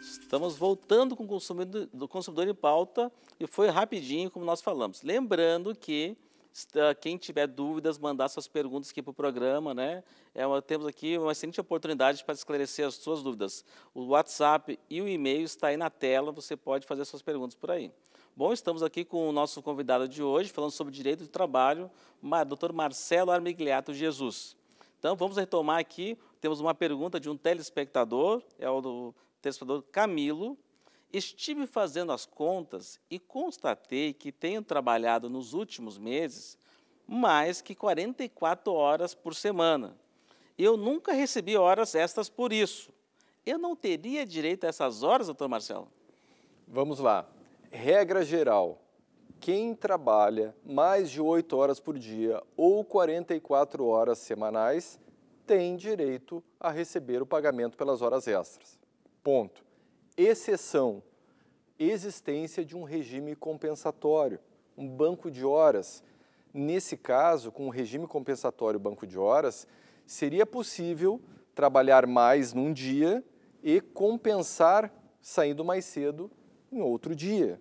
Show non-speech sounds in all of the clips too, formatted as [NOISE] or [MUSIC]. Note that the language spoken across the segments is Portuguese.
Estamos voltando com o consumidor, do consumidor em pauta e foi rapidinho, como nós falamos. Lembrando que quem tiver dúvidas, mandar suas perguntas aqui para o programa, né? É uma, temos aqui uma excelente oportunidade para esclarecer as suas dúvidas. O WhatsApp e o e-mail está aí na tela, você pode fazer suas perguntas por aí. Bom, estamos aqui com o nosso convidado de hoje, falando sobre direito de trabalho, doutor Marcelo Armigliato Jesus. Então, vamos retomar aqui, temos uma pergunta de um telespectador, é o do telespectador Camilo, Estive fazendo as contas e constatei que tenho trabalhado nos últimos meses mais que 44 horas por semana. Eu nunca recebi horas extras por isso. Eu não teria direito a essas horas, doutor Marcelo? Vamos lá. Regra geral: quem trabalha mais de 8 horas por dia ou 44 horas semanais tem direito a receber o pagamento pelas horas extras. Ponto exceção, existência de um regime compensatório, um banco de horas. Nesse caso, com o regime compensatório banco de horas, seria possível trabalhar mais num dia e compensar saindo mais cedo em outro dia.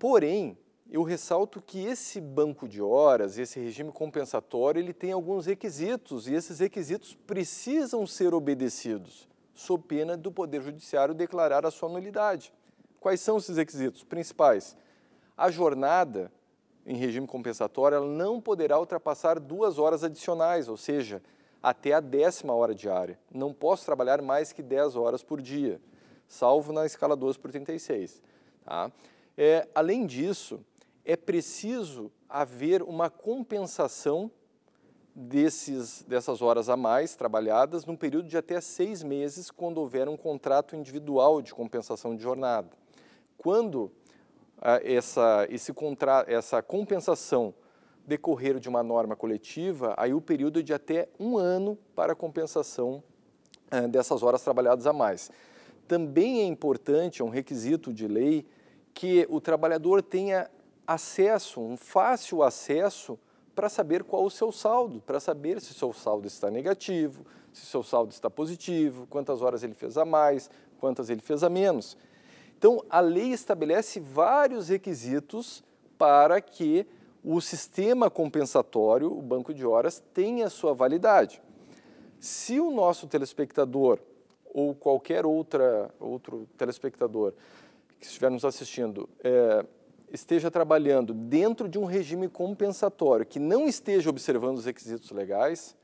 Porém, eu ressalto que esse banco de horas, esse regime compensatório, ele tem alguns requisitos e esses requisitos precisam ser obedecidos sob pena do Poder Judiciário declarar a sua nulidade. Quais são esses requisitos principais? A jornada em regime compensatório ela não poderá ultrapassar duas horas adicionais, ou seja, até a décima hora diária. Não posso trabalhar mais que 10 horas por dia, salvo na escala 12 por 36. Tá? É, além disso, é preciso haver uma compensação desses, dessas horas a mais trabalhadas num período de até seis meses, quando houver um contrato individual de compensação de jornada. Quando ah, essa, esse contra, essa compensação decorrer de uma norma coletiva, aí o período é de até um ano para compensação ah, dessas horas trabalhadas a mais. Também é importante, é um requisito de lei, que o trabalhador tenha acesso, um fácil acesso para saber qual o seu saldo, para saber se o seu saldo está negativo, se o seu saldo está positivo, quantas horas ele fez a mais, quantas ele fez a menos. Então, a lei estabelece vários requisitos para que o sistema compensatório, o banco de horas, tenha sua validade. Se o nosso telespectador ou qualquer outra, outro telespectador que estiver nos assistindo é, esteja trabalhando dentro de um regime compensatório que não esteja observando os requisitos legais,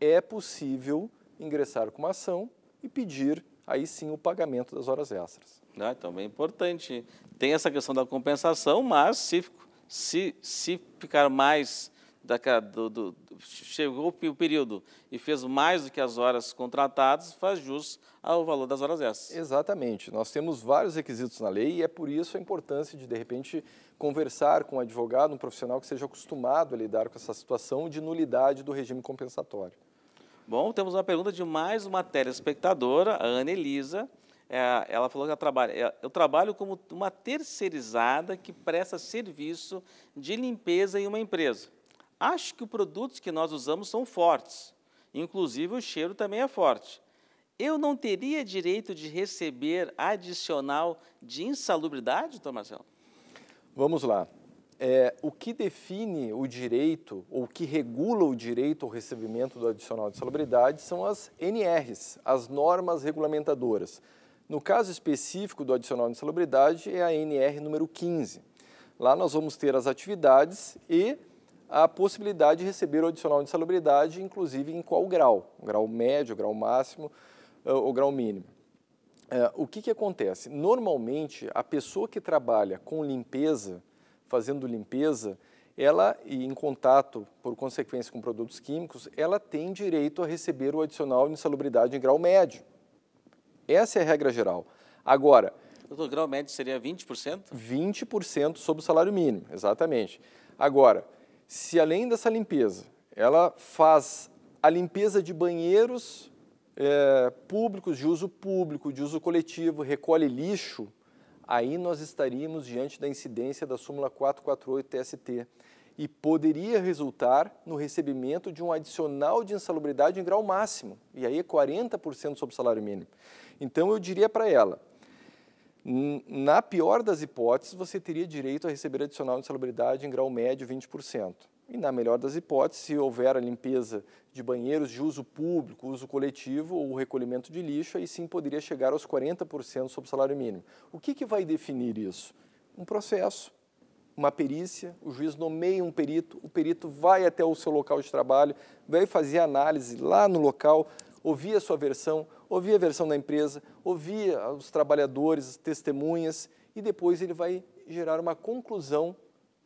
é possível ingressar com uma ação e pedir aí sim o pagamento das horas extras. Ah, então, bem importante. Tem essa questão da compensação, mas se, se, se ficar mais da, do, do, chegou o período e fez mais do que as horas contratadas, faz jus ao valor das horas extras. Exatamente. Nós temos vários requisitos na lei e é por isso a importância de, de repente, conversar com um advogado, um profissional que seja acostumado a lidar com essa situação de nulidade do regime compensatório. Bom, temos uma pergunta de mais uma telespectadora, a Ana Elisa. É, ela falou que ela trabalha, é, eu trabalho como uma terceirizada que presta serviço de limpeza em uma empresa. Acho que os produtos que nós usamos são fortes, inclusive o cheiro também é forte. Eu não teria direito de receber adicional de insalubridade, Marcelo? Vamos lá. É, o que define o direito, ou que regula o direito ao recebimento do adicional de insalubridade são as NRs, as normas regulamentadoras. No caso específico do adicional de insalubridade é a NR número 15. Lá nós vamos ter as atividades e a possibilidade de receber o adicional de salubridade, inclusive em qual grau, o grau médio, o grau máximo eh, ou grau mínimo. É, o que, que acontece? Normalmente, a pessoa que trabalha com limpeza, fazendo limpeza, ela, e em contato, por consequência, com produtos químicos, ela tem direito a receber o adicional de insalubridade em grau médio. Essa é a regra geral. Agora... O grau médio seria 20%? 20% sobre o salário mínimo, exatamente. Agora, se além dessa limpeza, ela faz a limpeza de banheiros é, públicos, de uso público, de uso coletivo, recolhe lixo, aí nós estaríamos diante da incidência da súmula 448 TST. e poderia resultar no recebimento de um adicional de insalubridade em grau máximo, e aí é 40% sobre o salário mínimo. Então eu diria para ela, na pior das hipóteses, você teria direito a receber adicional de insalubridade em grau médio 20%. E na melhor das hipóteses, se houver a limpeza de banheiros de uso público, uso coletivo ou recolhimento de lixo, aí sim poderia chegar aos 40% sobre o salário mínimo. O que, que vai definir isso? Um processo, uma perícia, o juiz nomeia um perito, o perito vai até o seu local de trabalho, vai fazer análise lá no local, ouvir a sua versão, ouvir a versão da empresa, ouvir os trabalhadores, as testemunhas, e depois ele vai gerar uma conclusão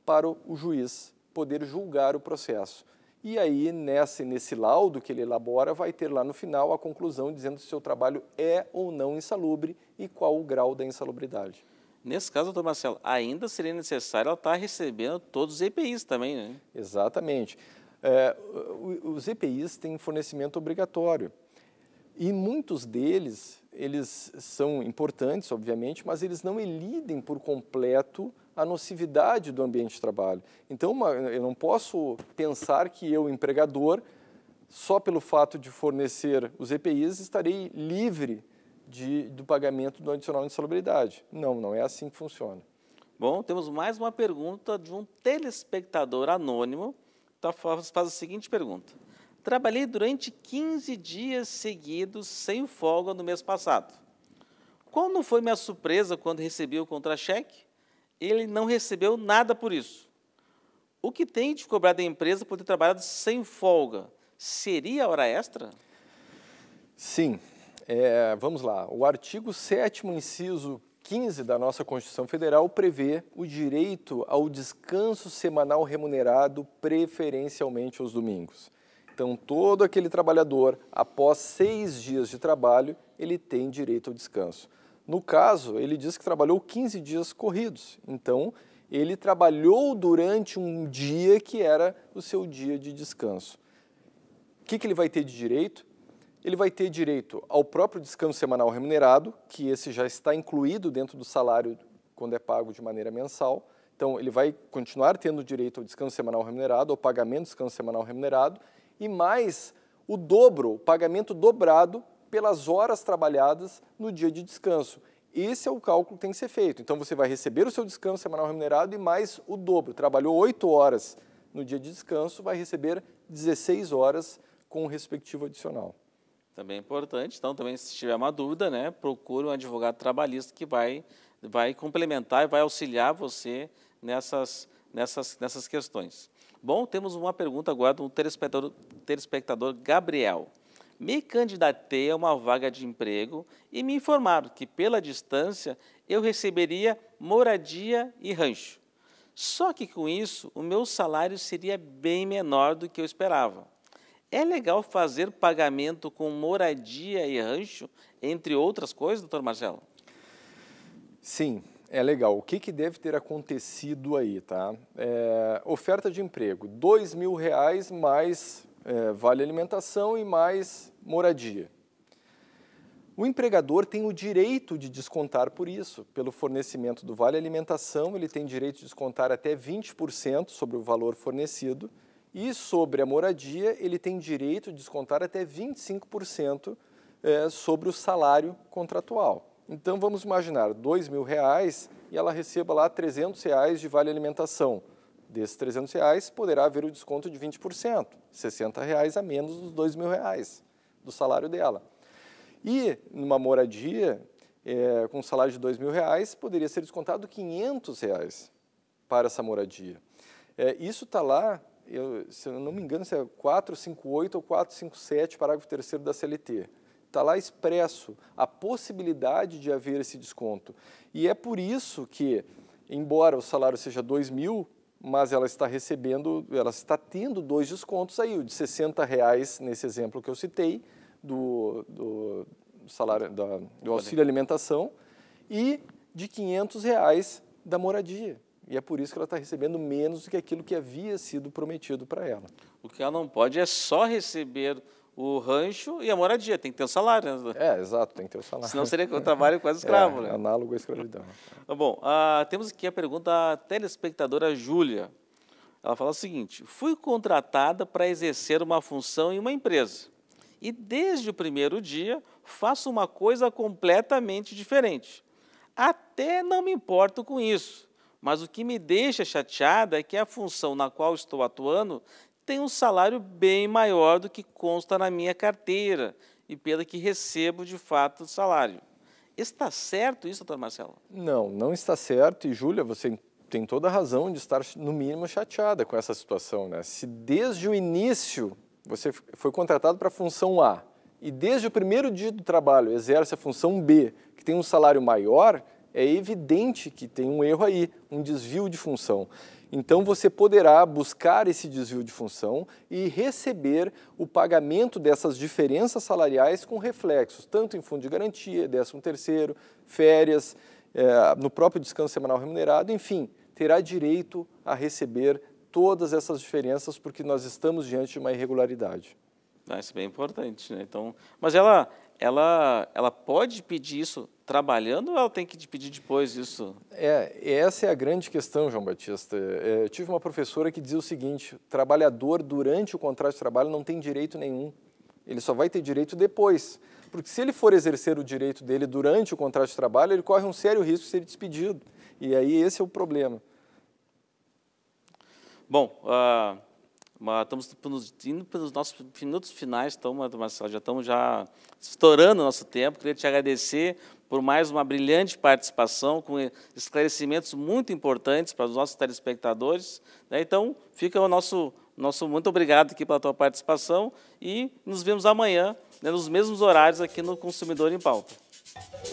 para o juiz poder julgar o processo. E aí, nesse, nesse laudo que ele elabora, vai ter lá no final a conclusão dizendo se o seu trabalho é ou não insalubre e qual o grau da insalubridade. Nesse caso, doutor Marcelo, ainda seria necessário ela estar recebendo todos os EPIs também, né? Exatamente. É, os EPIs têm fornecimento obrigatório. E muitos deles, eles são importantes, obviamente, mas eles não elidem por completo a nocividade do ambiente de trabalho. Então, uma, eu não posso pensar que eu, empregador, só pelo fato de fornecer os EPIs, estarei livre de, do pagamento do adicional de insalubridade. Não, não é assim que funciona. Bom, temos mais uma pergunta de um telespectador anônimo. Tá, faz, faz a seguinte pergunta. Trabalhei durante 15 dias seguidos sem folga no mês passado. Qual não foi minha surpresa quando recebi o contra-cheque? Ele não recebeu nada por isso. O que tem de cobrar da empresa por ter trabalhado sem folga? Seria hora extra? Sim. É, vamos lá. O artigo 7 inciso 15 da nossa Constituição Federal prevê o direito ao descanso semanal remunerado, preferencialmente aos domingos. Então, todo aquele trabalhador, após seis dias de trabalho, ele tem direito ao descanso. No caso, ele diz que trabalhou 15 dias corridos. Então, ele trabalhou durante um dia que era o seu dia de descanso. O que, que ele vai ter de direito? Ele vai ter direito ao próprio descanso semanal remunerado, que esse já está incluído dentro do salário quando é pago de maneira mensal. Então, ele vai continuar tendo direito ao descanso semanal remunerado, ao pagamento do descanso semanal remunerado, e mais o dobro, o pagamento dobrado pelas horas trabalhadas no dia de descanso. Esse é o cálculo que tem que ser feito. Então você vai receber o seu descanso semanal remunerado e mais o dobro. Trabalhou 8 horas no dia de descanso, vai receber 16 horas com o respectivo adicional. Também é importante. Então, também, se tiver uma dúvida, né, procure um advogado trabalhista que vai, vai complementar e vai auxiliar você nessas, nessas, nessas questões. Bom, temos uma pergunta agora do telespectador, telespectador Gabriel. Me candidatei a uma vaga de emprego e me informaram que, pela distância, eu receberia moradia e rancho. Só que com isso, o meu salário seria bem menor do que eu esperava. É legal fazer pagamento com moradia e rancho, entre outras coisas, doutor Marcelo? Sim, é legal. O que, que deve ter acontecido aí, tá? É, oferta de emprego, dois mil reais mais é, vale alimentação e mais moradia. O empregador tem o direito de descontar por isso, pelo fornecimento do vale alimentação, ele tem direito de descontar até 20% sobre o valor fornecido, e sobre a moradia, ele tem direito de descontar até 25% é, sobre o salário contratual. Então vamos imaginar dois mil reais e ela receba lá 300 reais de vale alimentação. Desses 300 reais poderá haver o desconto de 20%, 60 reais a menos dos dois mil reais do salário dela. E numa moradia é, com salário de dois mil reais poderia ser descontado 500 reais para essa moradia. É, isso está lá, eu, se eu não me engano, se é 458 ou 457, parágrafo 3 da CLT está lá expresso a possibilidade de haver esse desconto. E é por isso que, embora o salário seja 2 mil, mas ela está recebendo, ela está tendo dois descontos aí, o de 60 reais nesse exemplo que eu citei, do, do salário, da, do auxílio alimentação, e de 500 reais da moradia. E é por isso que ela está recebendo menos do que aquilo que havia sido prometido para ela. O que ela não pode é só receber o rancho e a moradia, tem que ter o salário. Né? É, exato, tem que ter o salário. Senão seria um trabalho quase [LAUGHS] escravo. É, né? análogo à escravidão. Bom, uh, temos aqui a pergunta da telespectadora Júlia. Ela fala o seguinte: fui contratada para exercer uma função em uma empresa e desde o primeiro dia faço uma coisa completamente diferente. Até não me importo com isso, mas o que me deixa chateada é que a função na qual estou atuando tem um salário bem maior do que consta na minha carteira e pela que recebo de fato o salário. Está certo isso, doutor Marcelo? Não, não está certo. E, Júlia, você tem toda a razão de estar, no mínimo, chateada com essa situação. Né? Se desde o início você foi contratado para a função A e desde o primeiro dia do trabalho exerce a função B, que tem um salário maior, é evidente que tem um erro aí, um desvio de função. Então você poderá buscar esse desvio de função e receber o pagamento dessas diferenças salariais com reflexos, tanto em fundo de garantia, 13 terceiro, férias, é, no próprio descanso semanal remunerado, enfim, terá direito a receber todas essas diferenças porque nós estamos diante de uma irregularidade. Ah, isso é bem importante, né? Então, mas ela, ela, ela pode pedir isso trabalhando ou ela tem que pedir depois isso? É, essa é a grande questão, João Batista. É, eu tive uma professora que dizia o seguinte: o trabalhador durante o contrato de trabalho não tem direito nenhum. Ele só vai ter direito depois. Porque se ele for exercer o direito dele durante o contrato de trabalho, ele corre um sério risco de ser despedido. E aí esse é o problema. Bom, uh, estamos indo pelos nossos minutos finais, então, Marcelo, já estamos já estourando o nosso tempo. Queria te agradecer por mais uma brilhante participação, com esclarecimentos muito importantes para os nossos telespectadores. Né? Então, fica o nosso, nosso muito obrigado aqui pela tua participação e nos vemos amanhã, né, nos mesmos horários aqui no Consumidor em Pauta.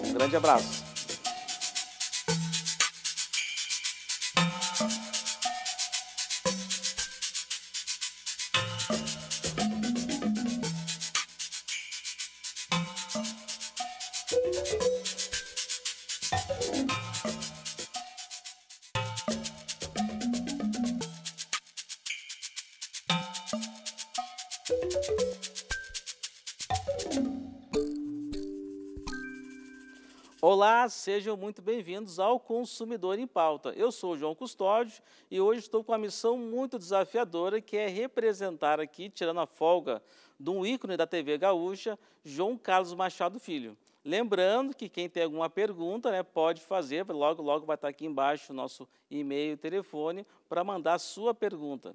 Um grande abraço. Sejam muito bem-vindos ao Consumidor em Pauta. Eu sou o João Custódio e hoje estou com uma missão muito desafiadora que é representar aqui, tirando a folga de um ícone da TV gaúcha, João Carlos Machado Filho. Lembrando que quem tem alguma pergunta né, pode fazer, logo, logo vai estar aqui embaixo o nosso e-mail e telefone para mandar a sua pergunta.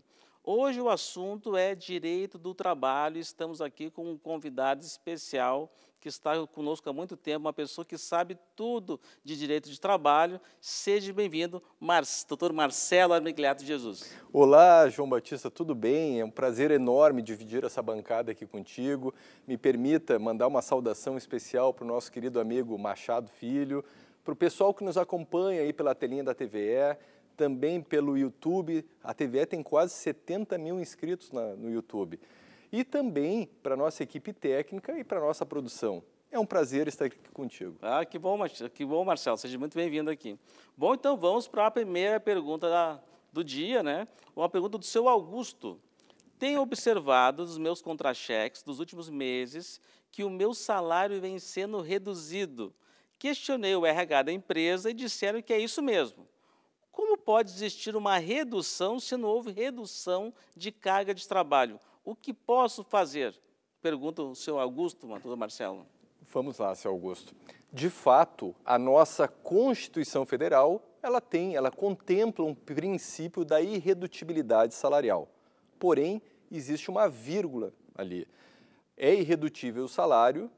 Hoje o assunto é direito do trabalho. Estamos aqui com um convidado especial que está conosco há muito tempo, uma pessoa que sabe tudo de direito de trabalho. Seja bem-vindo, Mar doutor Marcelo Armigliato Jesus. Olá, João Batista, tudo bem? É um prazer enorme dividir essa bancada aqui contigo. Me permita mandar uma saudação especial para o nosso querido amigo Machado Filho, para o pessoal que nos acompanha aí pela telinha da TVE, também pelo YouTube. A TVE tem quase 70 mil inscritos na, no YouTube e também para a nossa equipe técnica e para a nossa produção. É um prazer estar aqui contigo. Ah, que bom, que bom, Marcelo. Seja muito bem-vindo aqui. Bom, então vamos para a primeira pergunta da, do dia, né? Uma pergunta do seu Augusto. Tenho observado nos meus contra-cheques dos últimos meses que o meu salário vem sendo reduzido. Questionei o RH da empresa e disseram que é isso mesmo. Como pode existir uma redução se não houve redução de carga de trabalho? O que posso fazer? Pergunta o seu Augusto, doutor Marcelo. Vamos lá, seu Augusto. De fato, a nossa Constituição Federal, ela tem, ela contempla um princípio da irredutibilidade salarial. Porém, existe uma vírgula ali. É irredutível o salário,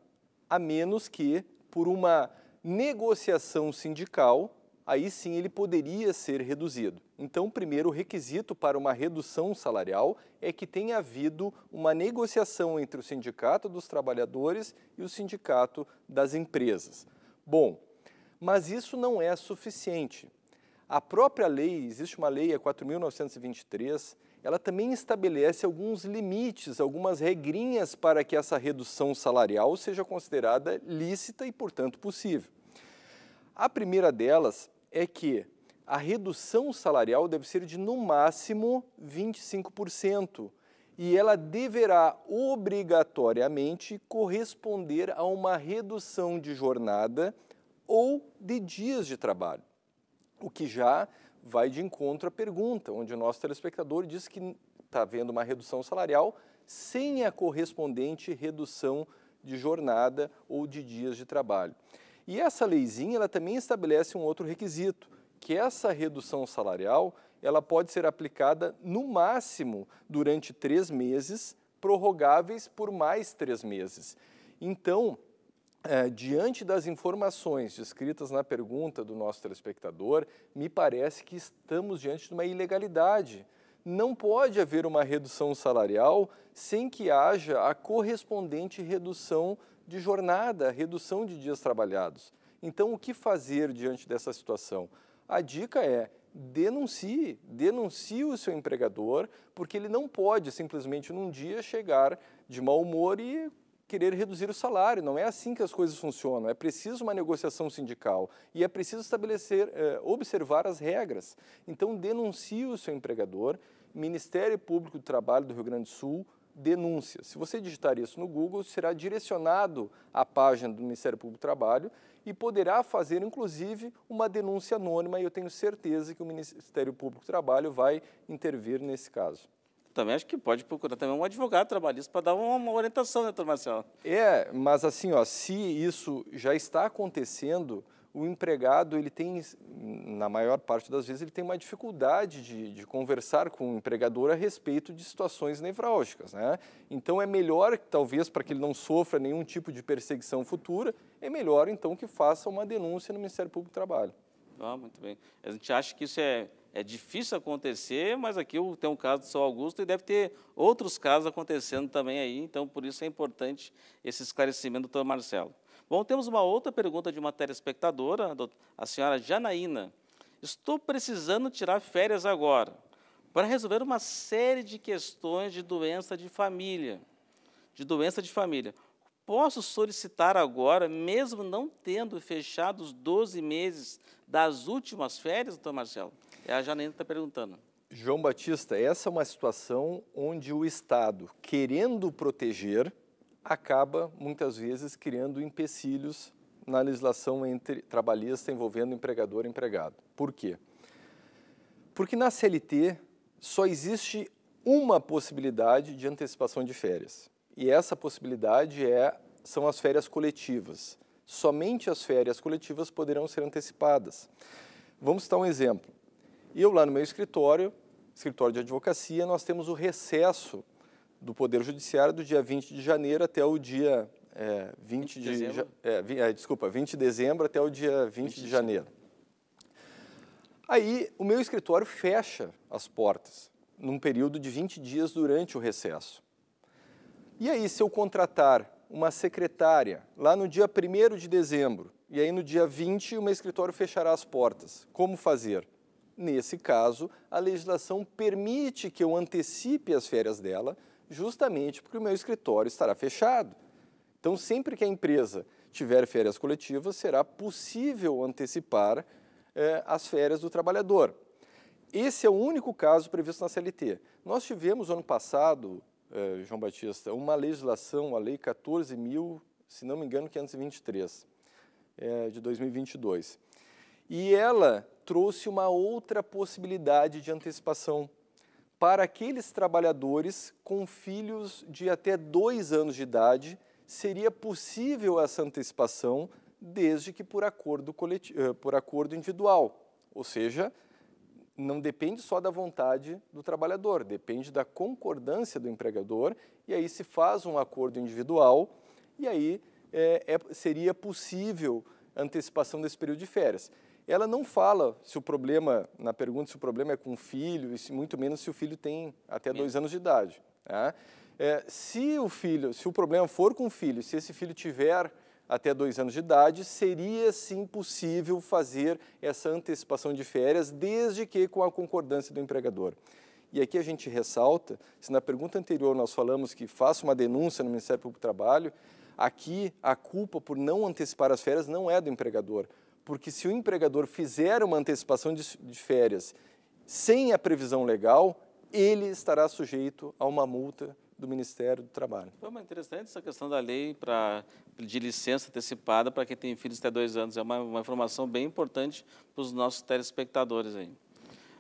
a menos que, por uma negociação sindical, aí sim ele poderia ser reduzido. Então, o primeiro requisito para uma redução salarial é que tenha havido uma negociação entre o Sindicato dos Trabalhadores e o Sindicato das Empresas. Bom, mas isso não é suficiente. A própria lei, existe uma lei, a 4.923, ela também estabelece alguns limites, algumas regrinhas para que essa redução salarial seja considerada lícita e, portanto, possível. A primeira delas é que a redução salarial deve ser de no máximo 25% e ela deverá obrigatoriamente corresponder a uma redução de jornada ou de dias de trabalho, o que já vai de encontro à pergunta, onde o nosso telespectador diz que está havendo uma redução salarial sem a correspondente redução de jornada ou de dias de trabalho. E essa leizinha ela também estabelece um outro requisito, que essa redução salarial ela pode ser aplicada no máximo durante três meses, prorrogáveis por mais três meses. Então, é, diante das informações descritas na pergunta do nosso telespectador, me parece que estamos diante de uma ilegalidade. Não pode haver uma redução salarial sem que haja a correspondente redução de jornada, redução de dias trabalhados. Então, o que fazer diante dessa situação? A dica é denuncie, denuncie o seu empregador, porque ele não pode simplesmente num dia chegar de mau humor e querer reduzir o salário. Não é assim que as coisas funcionam. É preciso uma negociação sindical e é preciso estabelecer, eh, observar as regras. Então, denuncie o seu empregador. Ministério Público do Trabalho do Rio Grande do Sul, denúncia. Se você digitar isso no Google, será direcionado à página do Ministério Público do Trabalho e poderá fazer, inclusive, uma denúncia anônima. E eu tenho certeza que o Ministério Público do Trabalho vai intervir nesse caso. Também acho que pode procurar também um advogado trabalhista para dar uma, uma orientação, né, doutor Marcelo? É, mas assim, ó, se isso já está acontecendo, o empregado, ele tem, na maior parte das vezes, ele tem uma dificuldade de, de conversar com o empregador a respeito de situações nevrálgicas, né? Então, é melhor, talvez, para que ele não sofra nenhum tipo de perseguição futura, é melhor, então, que faça uma denúncia no Ministério Público do Trabalho. Ah, muito bem. A gente acha que isso é é difícil acontecer, mas aqui tem um caso do São Augusto e deve ter outros casos acontecendo também aí, então por isso é importante esse esclarecimento, doutor Marcelo. Bom, temos uma outra pergunta de uma telespectadora, a senhora Janaína. Estou precisando tirar férias agora para resolver uma série de questões de doença de família. De doença de família. Posso solicitar agora, mesmo não tendo fechado os 12 meses das últimas férias, doutor Marcelo? É a Janaína está perguntando. João Batista, essa é uma situação onde o Estado, querendo proteger, acaba muitas vezes criando empecilhos na legislação entre trabalhista envolvendo empregador e empregado. Por quê? Porque na CLT só existe uma possibilidade de antecipação de férias. E essa possibilidade é são as férias coletivas. Somente as férias coletivas poderão ser antecipadas. Vamos citar um exemplo. Eu lá no meu escritório, escritório de advocacia, nós temos o recesso do Poder Judiciário do dia 20 de janeiro até o dia é, 20, 20 de, de é, é, desculpa, 20 de dezembro até o dia 20, 20 de janeiro. Aí o meu escritório fecha as portas num período de 20 dias durante o recesso. E aí, se eu contratar uma secretária lá no dia 1 de dezembro, e aí no dia 20 o meu escritório fechará as portas, como fazer? Nesse caso, a legislação permite que eu antecipe as férias dela, justamente porque o meu escritório estará fechado. Então, sempre que a empresa tiver férias coletivas, será possível antecipar eh, as férias do trabalhador. Esse é o único caso previsto na CLT. Nós tivemos ano passado, eh, João Batista, uma legislação, a Lei 14.000, se não me engano, 523, eh, de 2022. E ela trouxe uma outra possibilidade de antecipação para aqueles trabalhadores com filhos de até dois anos de idade, seria possível essa antecipação desde que por acordo, coletivo, eh, por acordo individual, ou seja, não depende só da vontade do trabalhador, depende da concordância do empregador, e aí se faz um acordo individual, e aí é, é, seria possível antecipação desse período de férias ela não fala se o problema, na pergunta se o problema é com o filho, e muito menos se o filho tem até dois anos de idade. Né? É, se o filho, se o problema for com o filho, se esse filho tiver até dois anos de idade, seria sim possível fazer essa antecipação de férias, desde que com a concordância do empregador. E aqui a gente ressalta, se na pergunta anterior nós falamos que faça uma denúncia no Ministério Público do Trabalho, aqui a culpa por não antecipar as férias não é do empregador, porque se o empregador fizer uma antecipação de, de férias sem a previsão legal, ele estará sujeito a uma multa do Ministério do Trabalho. Foi uma interessante essa questão da lei para de licença antecipada para quem tem filhos até dois anos. É uma, uma informação bem importante para os nossos telespectadores aí.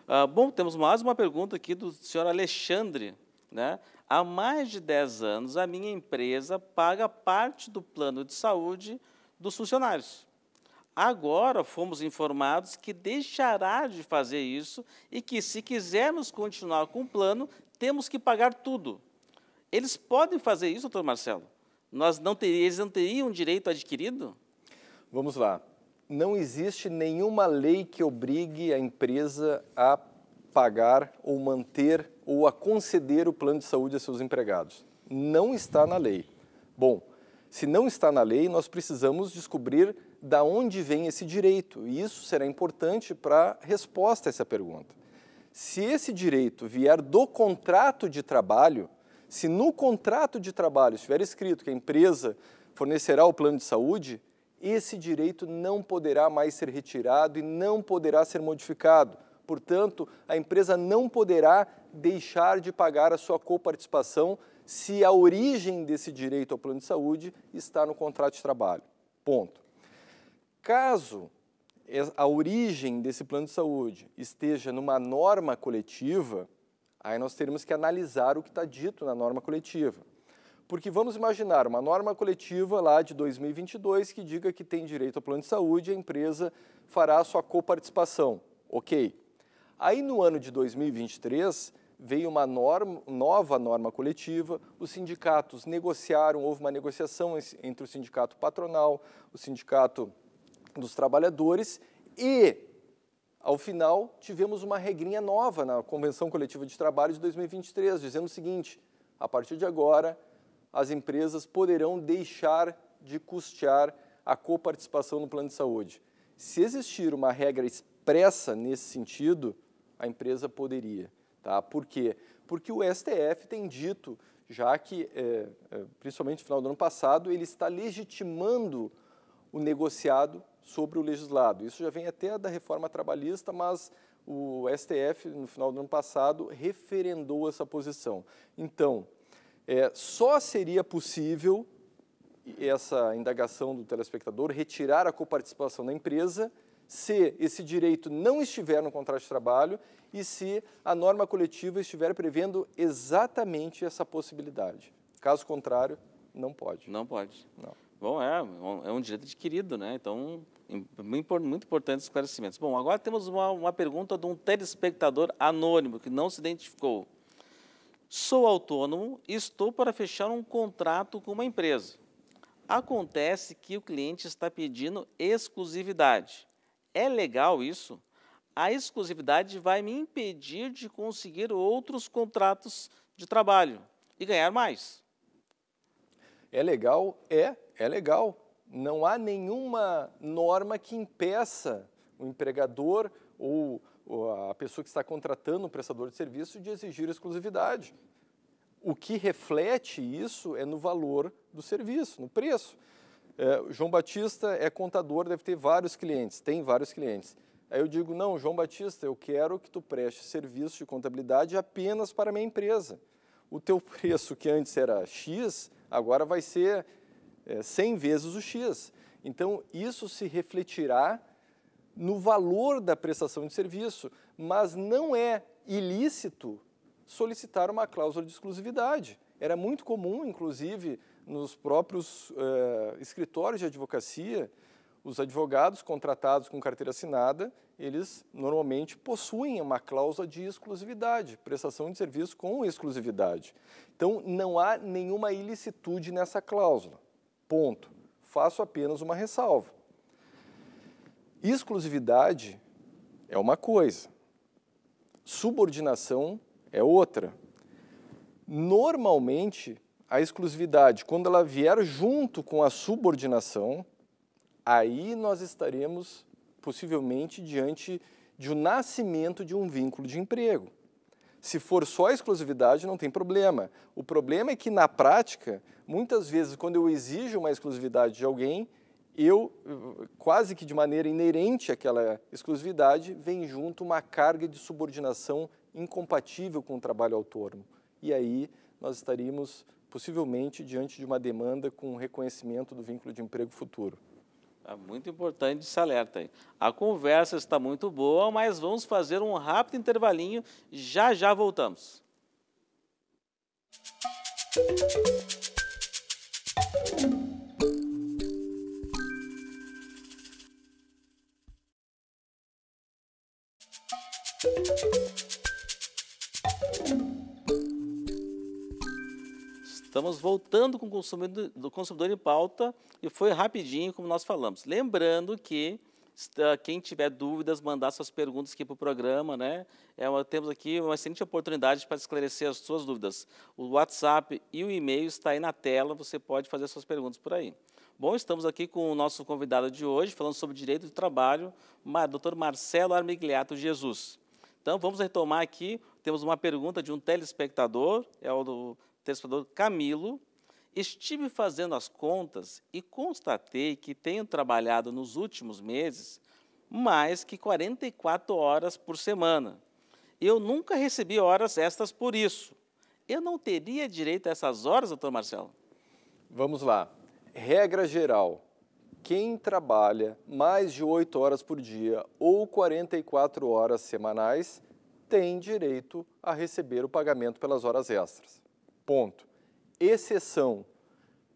Ah, bom, temos mais uma pergunta aqui do senhor Alexandre. Né? Há mais de 10 anos, a minha empresa paga parte do plano de saúde dos funcionários. Agora fomos informados que deixará de fazer isso e que, se quisermos continuar com o plano, temos que pagar tudo. Eles podem fazer isso, doutor Marcelo? Nós não ter, eles não teriam direito adquirido? Vamos lá. Não existe nenhuma lei que obrigue a empresa a pagar ou manter ou a conceder o plano de saúde a seus empregados. Não está na lei. Bom, se não está na lei, nós precisamos descobrir da onde vem esse direito, e isso será importante para a resposta a essa pergunta. Se esse direito vier do contrato de trabalho, se no contrato de trabalho estiver escrito que a empresa fornecerá o plano de saúde, esse direito não poderá mais ser retirado e não poderá ser modificado. Portanto, a empresa não poderá deixar de pagar a sua coparticipação se a origem desse direito ao plano de saúde está no contrato de trabalho. Ponto. Caso a origem desse plano de saúde esteja numa norma coletiva, aí nós teremos que analisar o que está dito na norma coletiva. Porque vamos imaginar uma norma coletiva lá de 2022 que diga que tem direito ao plano de saúde e a empresa fará a sua coparticipação. Ok. Aí no ano de 2023 veio uma norma, nova norma coletiva, os sindicatos negociaram, houve uma negociação entre o sindicato patronal, o sindicato dos trabalhadores e, ao final, tivemos uma regrinha nova na Convenção Coletiva de Trabalho de 2023, dizendo o seguinte: a partir de agora, as empresas poderão deixar de custear a coparticipação no plano de saúde. Se existir uma regra expressa nesse sentido, a empresa poderia. Tá? Por quê? Porque o STF tem dito, já que, é, é, principalmente no final do ano passado, ele está legitimando o negociado sobre o legislado. Isso já vem até da reforma trabalhista, mas o STF, no final do ano passado, referendou essa posição. Então, é, só seria possível essa indagação do telespectador retirar a coparticipação da empresa se esse direito não estiver no contrato de trabalho e se a norma coletiva estiver prevendo exatamente essa possibilidade. Caso contrário, não pode. Não pode. Não. Bom, é, é um direito adquirido, né? Então, muito importantes esclarecimentos. Bom, agora temos uma, uma pergunta de um telespectador anônimo que não se identificou. Sou autônomo e estou para fechar um contrato com uma empresa. Acontece que o cliente está pedindo exclusividade. É legal isso? A exclusividade vai me impedir de conseguir outros contratos de trabalho e ganhar mais. É legal? É, é legal. Não há nenhuma norma que impeça o empregador ou a pessoa que está contratando um prestador de serviço de exigir exclusividade. O que reflete isso é no valor do serviço, no preço. É, João Batista é contador, deve ter vários clientes, tem vários clientes. Aí eu digo, não, João Batista, eu quero que tu preste serviço de contabilidade apenas para a minha empresa. O teu preço, que antes era X, agora vai ser é, 100 vezes o X. Então, isso se refletirá no valor da prestação de serviço, mas não é ilícito solicitar uma cláusula de exclusividade. Era muito comum, inclusive, nos próprios eh, escritórios de advocacia, os advogados contratados com carteira assinada, eles normalmente possuem uma cláusula de exclusividade, prestação de serviço com exclusividade. Então, não há nenhuma ilicitude nessa cláusula. Ponto. Faço apenas uma ressalva. Exclusividade é uma coisa, subordinação é outra. Normalmente, a exclusividade, quando ela vier junto com a subordinação, aí nós estaremos possivelmente diante de um nascimento de um vínculo de emprego. Se for só exclusividade, não tem problema. O problema é que, na prática, muitas vezes, quando eu exijo uma exclusividade de alguém, eu, quase que de maneira inerente àquela exclusividade, vem junto uma carga de subordinação incompatível com o trabalho autônomo. E aí nós estaríamos possivelmente diante de uma demanda com reconhecimento do vínculo de emprego futuro. É muito importante esse alerta aí. A conversa está muito boa, mas vamos fazer um rápido intervalinho. Já já voltamos. Estamos voltando com o consumidor, do consumidor em pauta e foi rapidinho, como nós falamos. Lembrando que quem tiver dúvidas, mandar suas perguntas aqui para o programa, né? É uma, temos aqui uma excelente oportunidade para esclarecer as suas dúvidas. O WhatsApp e o e-mail está aí na tela, você pode fazer suas perguntas por aí. Bom, estamos aqui com o nosso convidado de hoje, falando sobre direito de trabalho, doutor Marcelo Armigliato Jesus. Então, vamos retomar aqui, temos uma pergunta de um telespectador, é o do telespectador Camilo, Estive fazendo as contas e constatei que tenho trabalhado nos últimos meses mais que 44 horas por semana. Eu nunca recebi horas extras por isso. Eu não teria direito a essas horas, doutor Marcelo? Vamos lá. Regra geral: quem trabalha mais de 8 horas por dia ou 44 horas semanais tem direito a receber o pagamento pelas horas extras. Ponto exceção,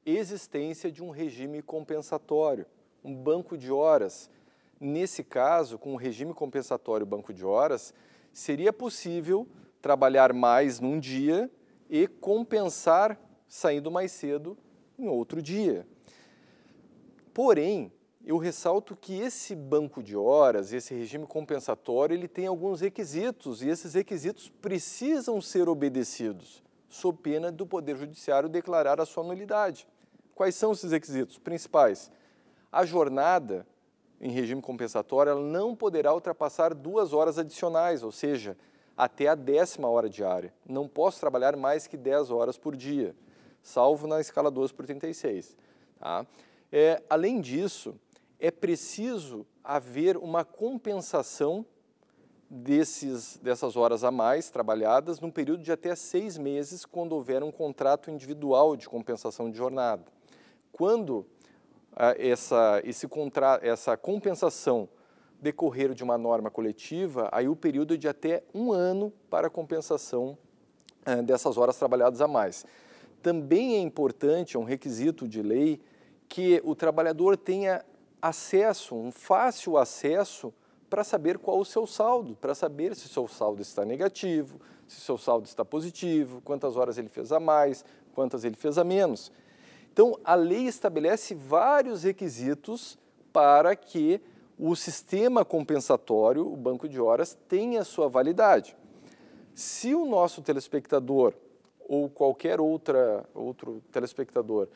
existência de um regime compensatório, um banco de horas. Nesse caso, com o regime compensatório banco de horas, seria possível trabalhar mais num dia e compensar saindo mais cedo em outro dia. Porém, eu ressalto que esse banco de horas, esse regime compensatório, ele tem alguns requisitos e esses requisitos precisam ser obedecidos sob pena do Poder Judiciário declarar a sua nulidade. Quais são esses requisitos principais? A jornada em regime compensatório ela não poderá ultrapassar duas horas adicionais, ou seja, até a décima hora diária. Não posso trabalhar mais que 10 horas por dia, salvo na escala 12 por 36. Tá? É, além disso, é preciso haver uma compensação desses, dessas horas a mais trabalhadas num período de até seis meses, quando houver um contrato individual de compensação de jornada. Quando ah, essa, esse contra, essa compensação decorrer de uma norma coletiva, aí o período é de até um ano para compensação ah, dessas horas trabalhadas a mais. Também é importante, é um requisito de lei, que o trabalhador tenha acesso, um fácil acesso para saber qual o seu saldo, para saber se seu saldo está negativo, se seu saldo está positivo, quantas horas ele fez a mais, quantas ele fez a menos. Então, a lei estabelece vários requisitos para que o sistema compensatório, o banco de horas, tenha sua validade. Se o nosso telespectador ou qualquer outra, outro telespectador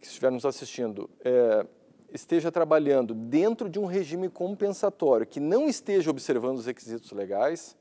que estiver nos assistindo é, esteja trabalhando dentro de um regime compensatório que não esteja observando os requisitos legais,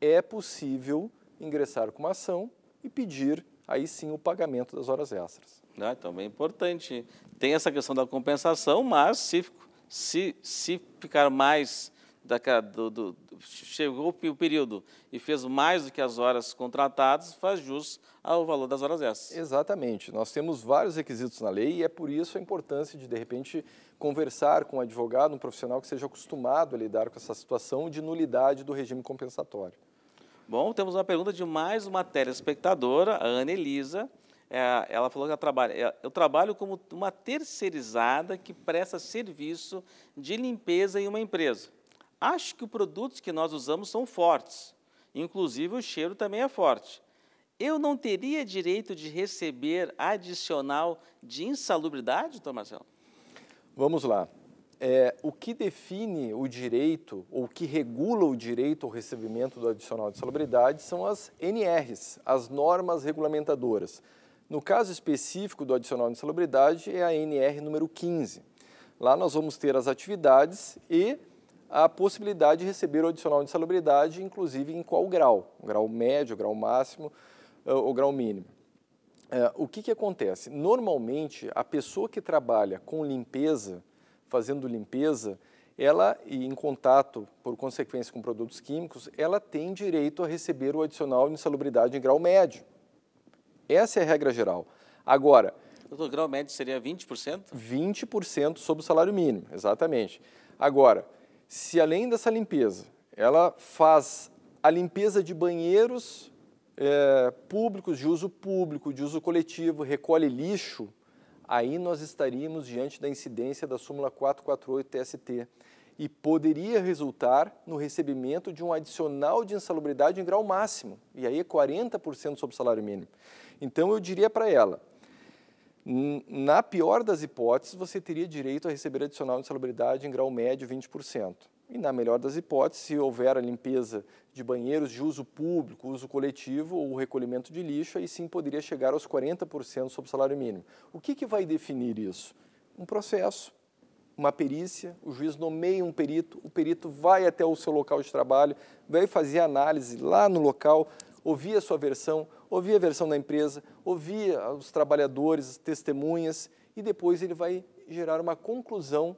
é possível ingressar com uma ação e pedir aí sim o pagamento das horas extras. Ah, então é importante. Tem essa questão da compensação, mas se, se, se ficar mais da, do, do, chegou o período e fez mais do que as horas contratadas, faz jus ao valor das horas extras. Exatamente. Nós temos vários requisitos na lei e é por isso a importância de, de repente, conversar com um advogado, um profissional que seja acostumado a lidar com essa situação de nulidade do regime compensatório. Bom, temos uma pergunta de mais uma telespectadora, a Ana Elisa. É, ela falou que ela trabalha, é, eu trabalho como uma terceirizada que presta serviço de limpeza em uma empresa. Acho que os produtos que nós usamos são fortes, inclusive o cheiro também é forte. Eu não teria direito de receber adicional de insalubridade, doutor Marcelo? Vamos lá. É, o que define o direito, ou que regula o direito ao recebimento do adicional de insalubridade são as NRs, as normas regulamentadoras. No caso específico do adicional de insalubridade é a NR número 15. Lá nós vamos ter as atividades e a possibilidade de receber o adicional de salubridade, inclusive em qual grau, o grau médio, o grau máximo eh, ou grau mínimo. É, o que, que acontece? Normalmente, a pessoa que trabalha com limpeza, fazendo limpeza, ela, e em contato, por consequência, com produtos químicos, ela tem direito a receber o adicional de insalubridade em grau médio. Essa é a regra geral. Agora, Doutor, grau médio seria 20%? 20% sobre o salário mínimo, exatamente. Agora, se além dessa limpeza, ela faz a limpeza de banheiros é, públicos, de uso público, de uso coletivo, recolhe lixo, aí nós estaríamos diante da incidência da súmula 448 TST e poderia resultar no recebimento de um adicional de insalubridade em grau máximo, e aí é 40% sobre o salário mínimo. Então eu diria para ela, na pior das hipóteses, você teria direito a receber adicional de insalubridade em grau médio 20%. E na melhor das hipóteses, se houver a limpeza de banheiros de uso público, uso coletivo ou recolhimento de lixo, aí sim poderia chegar aos 40% sobre o salário mínimo. O que, que vai definir isso? Um processo, uma perícia, o juiz nomeia um perito, o perito vai até o seu local de trabalho, vai fazer análise lá no local, ouvir a sua versão, ouvir a versão da empresa, ouvir os trabalhadores, as testemunhas, e depois ele vai gerar uma conclusão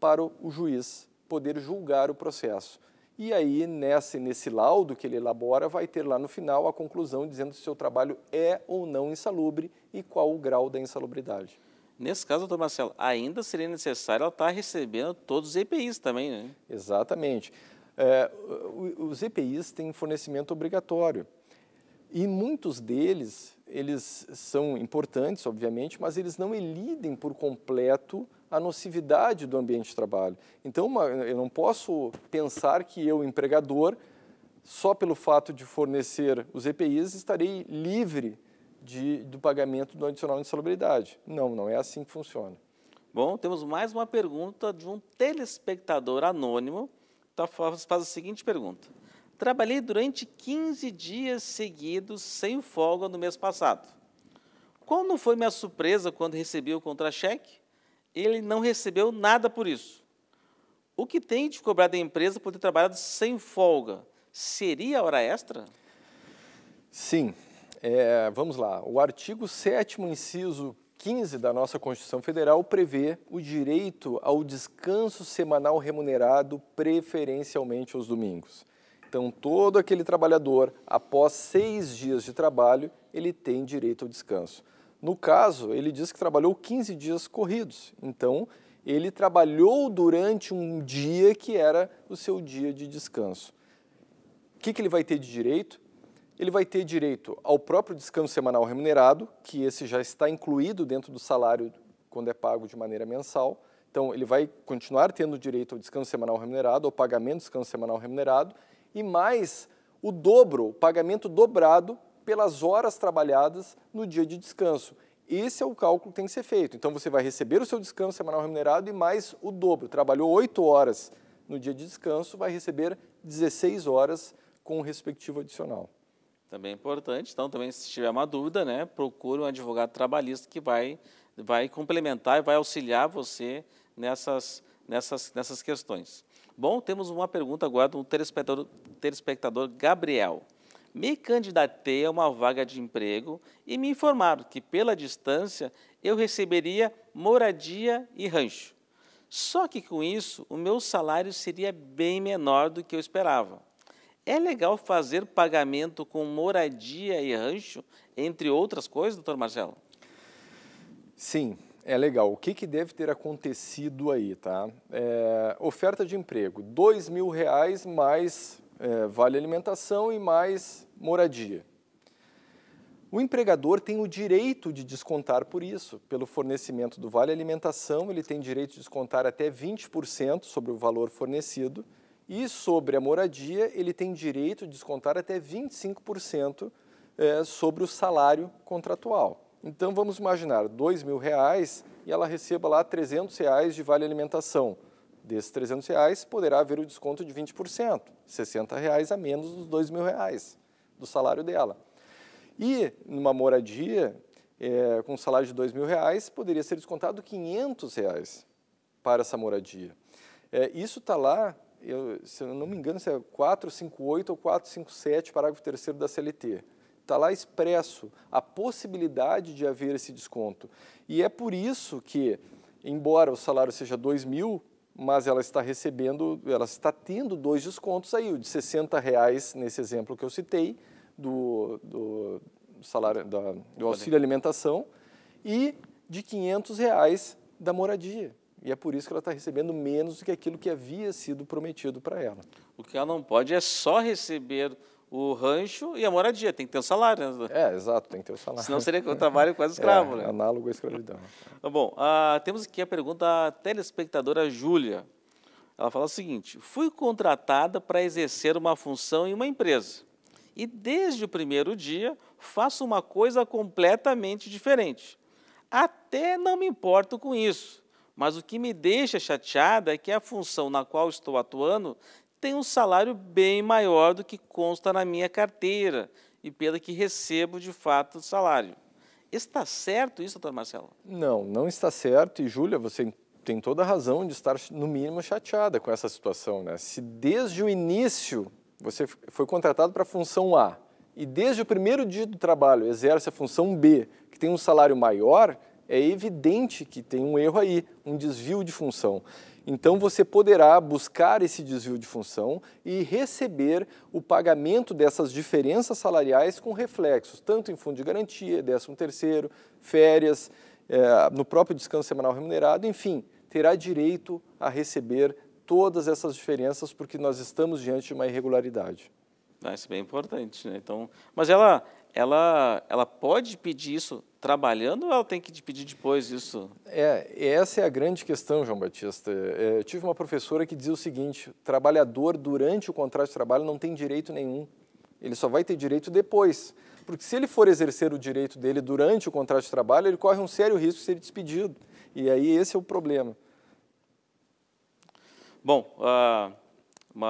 para o juiz poder julgar o processo. E aí, nesse, nesse laudo que ele elabora, vai ter lá no final a conclusão dizendo se o seu trabalho é ou não insalubre e qual o grau da insalubridade. Nesse caso, doutor Marcelo, ainda seria necessário ela estar recebendo todos os EPIs também, né? Exatamente. É, os EPIs têm fornecimento obrigatório. E muitos deles, eles são importantes, obviamente, mas eles não elidem por completo a nocividade do ambiente de trabalho. Então, uma, eu não posso pensar que eu, empregador, só pelo fato de fornecer os EPIs, estarei livre de, do pagamento do adicional de insalubridade. Não, não é assim que funciona. Bom, temos mais uma pergunta de um telespectador anônimo. Tá, faz a seguinte pergunta. Trabalhei durante 15 dias seguidos sem folga no mês passado. Qual não foi minha surpresa quando recebi o contra-cheque? Ele não recebeu nada por isso. O que tem de cobrar da empresa por ter trabalhado sem folga? Seria hora extra? Sim. É, vamos lá. O artigo 7 inciso 15 da nossa Constituição Federal prevê o direito ao descanso semanal remunerado, preferencialmente aos domingos. Então, todo aquele trabalhador, após seis dias de trabalho, ele tem direito ao descanso. No caso, ele diz que trabalhou 15 dias corridos. Então, ele trabalhou durante um dia que era o seu dia de descanso. O que, que ele vai ter de direito? Ele vai ter direito ao próprio descanso semanal remunerado, que esse já está incluído dentro do salário quando é pago de maneira mensal. Então, ele vai continuar tendo direito ao descanso semanal remunerado, ao pagamento do descanso semanal remunerado, e mais o dobro, o pagamento dobrado pelas horas trabalhadas no dia de descanso. Esse é o cálculo que tem que ser feito. Então você vai receber o seu descanso semanal remunerado e mais o dobro. Trabalhou 8 horas no dia de descanso, vai receber 16 horas com o respectivo adicional. Também é importante. Então, também, se tiver uma dúvida, né, procure um advogado trabalhista que vai, vai complementar e vai auxiliar você nessas, nessas, nessas questões. Bom, temos uma pergunta agora do telespectador, telespectador Gabriel. Me candidatei a uma vaga de emprego e me informaram que, pela distância, eu receberia moradia e rancho. Só que com isso, o meu salário seria bem menor do que eu esperava. É legal fazer pagamento com moradia e rancho, entre outras coisas, doutor Marcelo? Sim, é legal. O que, que deve ter acontecido aí, tá? É, oferta de emprego, dois mil reais mais é, vale alimentação e mais moradia. O empregador tem o direito de descontar por isso, pelo fornecimento do vale alimentação, ele tem direito de descontar até 20% sobre o valor fornecido, e sobre a moradia, ele tem direito de descontar até 25% é, sobre o salário contratual. Então vamos imaginar dois mil reais e ela receba lá 300 reais de vale alimentação. Desses 300 reais poderá haver o desconto de 20%, 60 reais a menos dos dois mil reais do salário dela. E numa moradia é, com um salário de dois mil reais poderia ser descontado 500 reais para essa moradia. É, isso está lá, eu, se eu não me engano, se é 458 ou 457, parágrafo 3 da CLT está lá expresso a possibilidade de haver esse desconto. E é por isso que, embora o salário seja 2 mil, mas ela está recebendo, ela está tendo dois descontos aí, o de 60 reais nesse exemplo que eu citei, do, do salário, da, do auxílio alimentação, e de 500 reais da moradia. E é por isso que ela está recebendo menos do que aquilo que havia sido prometido para ela. O que ela não pode é só receber o rancho e a moradia, tem que ter o salário. Né? É, exato, tem que ter o salário. Senão seria o trabalho quase [LAUGHS] escravo. É, né? análogo à escravidão. Bom, uh, temos aqui a pergunta da telespectadora Júlia. Ela fala o seguinte: fui contratada para exercer uma função em uma empresa e desde o primeiro dia faço uma coisa completamente diferente. Até não me importo com isso, mas o que me deixa chateada é que a função na qual estou atuando tem um salário bem maior do que consta na minha carteira e pela que recebo de fato o salário. Está certo isso, doutor Marcelo? Não, não está certo. E, Júlia, você tem toda a razão de estar, no mínimo, chateada com essa situação. Né? Se desde o início você foi contratado para a função A e desde o primeiro dia do trabalho exerce a função B, que tem um salário maior, é evidente que tem um erro aí, um desvio de função. Então você poderá buscar esse desvio de função e receber o pagamento dessas diferenças salariais com reflexos, tanto em fundo de garantia, 13 terceiro, férias, é, no próprio descanso semanal remunerado, enfim, terá direito a receber todas essas diferenças porque nós estamos diante de uma irregularidade. Isso é bem importante, né? Então, mas ela, ela, ela pode pedir isso trabalhando ou ela tem que pedir depois isso? É, essa é a grande questão, João Batista. É, eu tive uma professora que dizia o seguinte: o trabalhador durante o contrato de trabalho não tem direito nenhum. Ele só vai ter direito depois. Porque se ele for exercer o direito dele durante o contrato de trabalho, ele corre um sério risco de ser despedido. E aí esse é o problema. Bom, uh,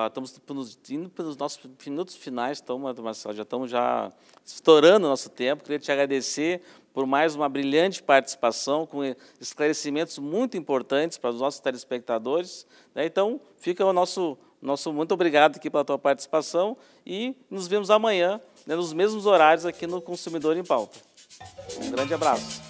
estamos indo pelos nossos minutos finais, então, Marcelo, já estamos já estourando o nosso tempo. Queria te agradecer por mais uma brilhante participação, com esclarecimentos muito importantes para os nossos telespectadores. Né? Então, fica o nosso, nosso muito obrigado aqui pela tua participação e nos vemos amanhã, né, nos mesmos horários aqui no Consumidor em Pauta. Um grande abraço.